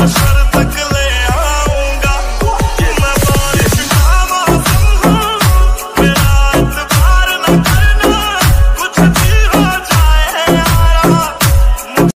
I'm shutting